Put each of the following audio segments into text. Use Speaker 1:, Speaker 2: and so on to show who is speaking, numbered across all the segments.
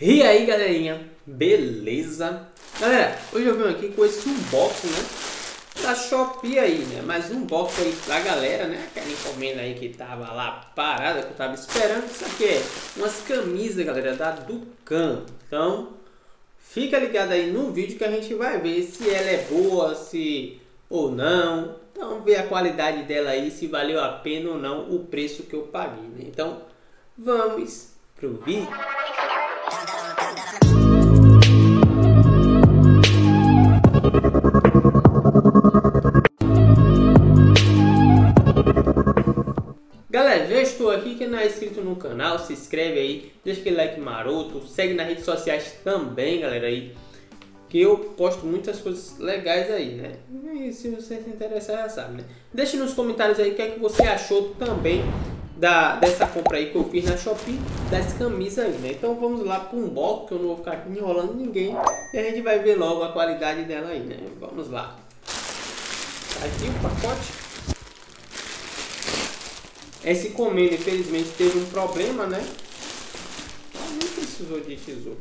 Speaker 1: E aí galerinha, beleza? Galera, hoje eu venho aqui com esse unboxing, né? Da Shopee aí, né? Mais um box aí pra galera, né? Aquela encomenda aí que tava lá parada, que eu tava esperando. Isso aqui é umas camisas, galera, da Ducan. Então, fica ligado aí no vídeo que a gente vai ver se ela é boa, se ou não. Então, ver a qualidade dela aí, se valeu a pena ou não o preço que eu paguei, né? Então, vamos pro vídeo. Quem não é inscrito no canal, se inscreve aí, deixa aquele like maroto, segue nas redes sociais também, galera, aí, que eu posto muitas coisas legais aí, né? E se você se interessar, já sabe, né? Deixe nos comentários aí o que é que você achou também da, dessa compra aí que eu fiz na Shopee, das camisas aí, né? Então vamos lá para um bloco, que eu não vou ficar enrolando ninguém, e a gente vai ver logo a qualidade dela aí, né? Vamos lá. Tá aqui o pacote. Esse comendo, infelizmente, teve um problema, né? Nem precisou de tesouro.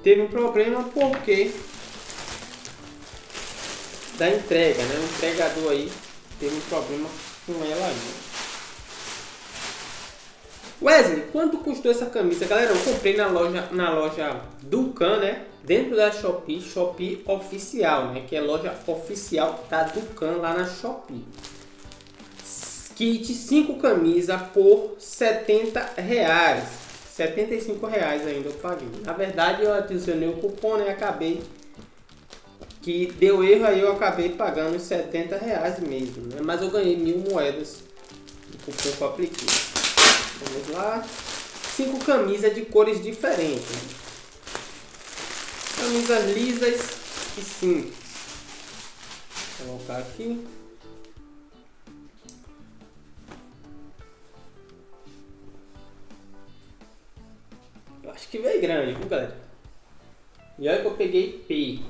Speaker 1: Teve um problema porque da entrega, né? O entregador aí teve um problema com ela. Né? Wesley, quanto custou essa camisa? Galera, eu comprei na loja, na loja Ducan, né? Dentro da Shopee, Shopee Oficial, né? Que é loja oficial da Ducan lá na Shopee kit 5 camisas por 70 reais. 75 reais ainda eu paguei. Na verdade eu adicionei o cupom e acabei que deu erro aí eu acabei pagando 70 reais mesmo. Né? Mas eu ganhei mil moedas do cupom que eu apliquei. Vamos lá. Cinco camisas de cores diferentes. Né? Camisas lisas e simples. Vou colocar aqui. Acho que veio grande, viu, galera? E olha que eu peguei P.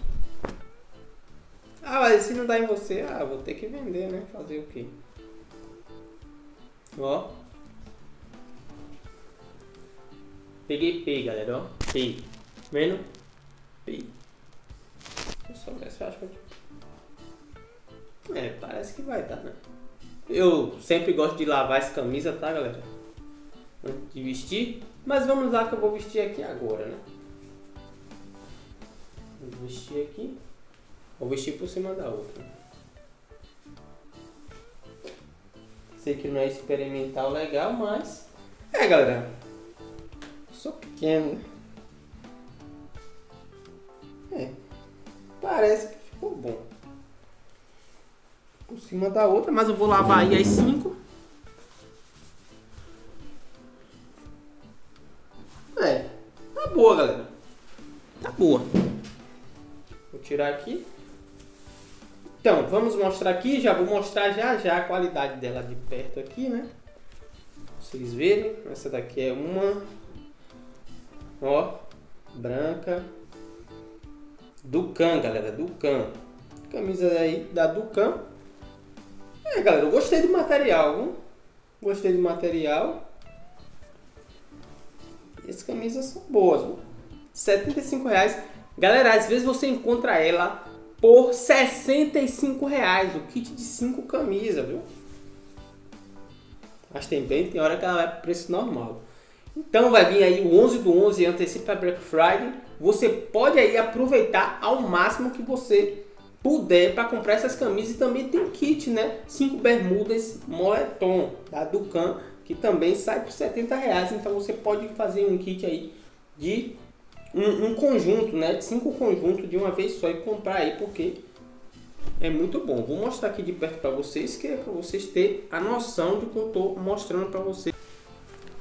Speaker 1: Ah, mas se não dá em você, ah, vou ter que vender, né? Fazer o quê? Ó. Peguei P, galera, ó. P. Vendo? P. Eu só eu acho que... É, parece que vai dar, né? Eu sempre gosto de lavar as camisas, tá, galera? Antes de vestir. Mas vamos lá que eu vou vestir aqui agora, né? Vou vestir aqui. Vou vestir por cima da outra. Sei que não é experimental legal, mas... É, galera. Sou pequeno, É. Parece que ficou bom. Por cima da outra, mas eu vou lavar aí as cinco. Tá boa. Vou tirar aqui. Então, vamos mostrar aqui. Já vou mostrar já já a qualidade dela de perto aqui, né? Vocês verem. Essa daqui é uma. Ó. Branca. Ducan, galera. Ducan. Camisa aí da Ducan. É, galera. Eu gostei do material, viu? Gostei do material. Essas camisas são boas, viu? 75 reais. Galera, às vezes você encontra ela por 65 reais. O kit de 5 camisas, viu? Mas tem bem, tem hora que ela vai para preço normal. Então vai vir aí o 11 do 11 antecipa Black Friday. Você pode aí aproveitar ao máximo que você puder para comprar essas camisas. E também tem kit, né? 5 bermudas moletom da Ducan que também sai por 70 reais. Então você pode fazer um kit aí de um, um conjunto, né? Cinco conjuntos de uma vez só e comprar aí, porque é muito bom. Vou mostrar aqui de perto para vocês, que é para vocês terem a noção do que eu estou mostrando para vocês.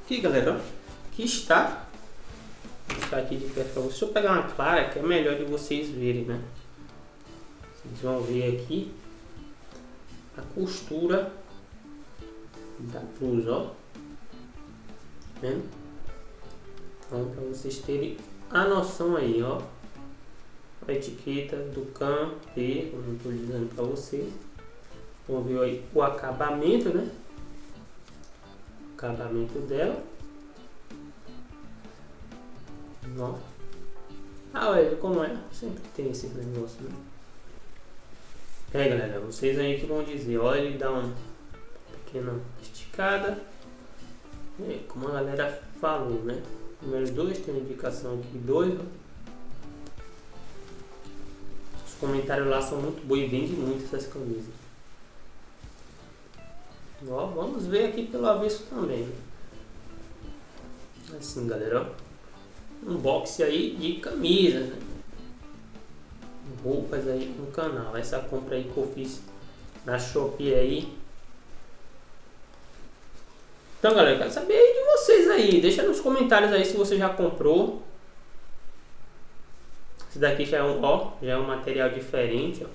Speaker 1: Aqui, galera, aqui está. Mostrar aqui de perto para vocês. Deixa eu pegar uma clara, que é melhor de vocês verem, né? Vocês vão ver aqui a costura da cruz, ó. Vendo? Então, para vocês terem a noção aí, ó. A etiqueta do CAN P, como eu estou dizendo para vocês. Vamos ver aí o acabamento, né? O acabamento dela. Ó. Ah, ué, como é? Sempre tem esse negócio, né? É, galera, vocês aí que vão dizer. Olha, ele dá uma pequena esticada. É, como a galera falou, né? Número 2, tem uma indicação aqui 2. Os comentários lá são muito bons e vendem muito essas camisas. Ó, vamos ver aqui pelo avesso também. Assim, galera, ó. Um box aí de camisas, né? Roupas aí no canal. Essa compra aí que eu fiz na Shopee aí. Então, galera, eu quero saber de vocês aí. Deixa nos comentários aí se você já comprou. Esse daqui já é um, ó, já é um material diferente, ó.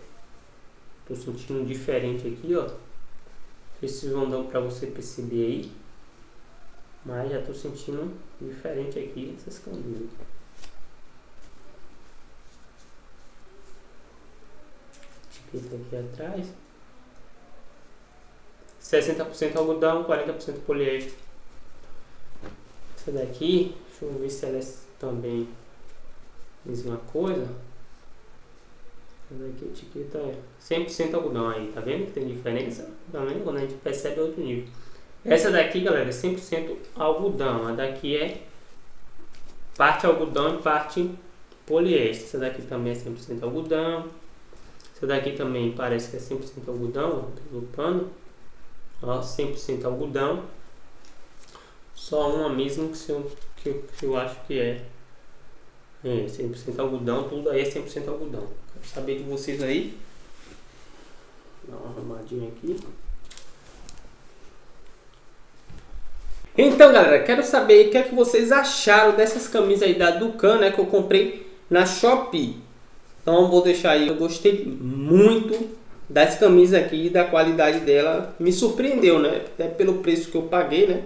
Speaker 1: Tô sentindo diferente aqui, ó sei se vão dar para você perceber aí. Mas já tô sentindo diferente aqui essas camisas. Etiqueta aqui atrás. 60% algodão, 40% poliéster. Essa daqui, deixa eu ver se ela é também mesma coisa. Aqui a etiqueta é 100% algodão aí, tá vendo que tem diferença? Tá vendo? Quando a gente percebe é outro nível. Essa daqui, galera, é 100% algodão. A daqui é parte algodão e parte poliéster. Essa daqui também é 100% algodão. Essa daqui também parece que é 100% algodão, pelo pano. Ó, 100% algodão. Só uma mesmo que eu, que, que eu acho que é. É, 100% algodão, tudo aí é 100% algodão. Quero saber de vocês aí. Dá uma arrumadinha aqui. Então, galera, quero saber o que é que vocês acharam dessas camisas aí da Ducan, né, que eu comprei na Shopee. Então, vou deixar aí, eu gostei muito das camisas aqui, da qualidade dela, me surpreendeu, né, até pelo preço que eu paguei, né.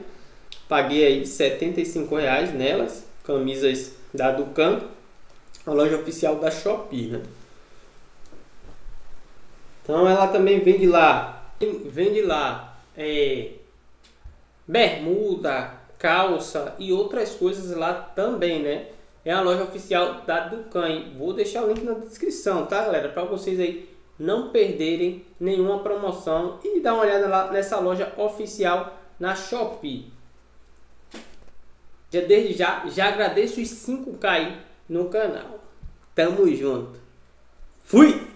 Speaker 1: Paguei aí 75 reais nelas, camisas da Ducan, a loja oficial da Shopee, né. Então ela também vende lá, vende lá é, bermuda, calça e outras coisas lá também, né? É a loja oficial da Ducan. Vou deixar o link na descrição, tá, galera? Para vocês aí não perderem nenhuma promoção e dar uma olhada lá nessa loja oficial na Shopee. Já desde já, já agradeço os 5k aí no canal. Tamo junto. Fui!